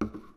you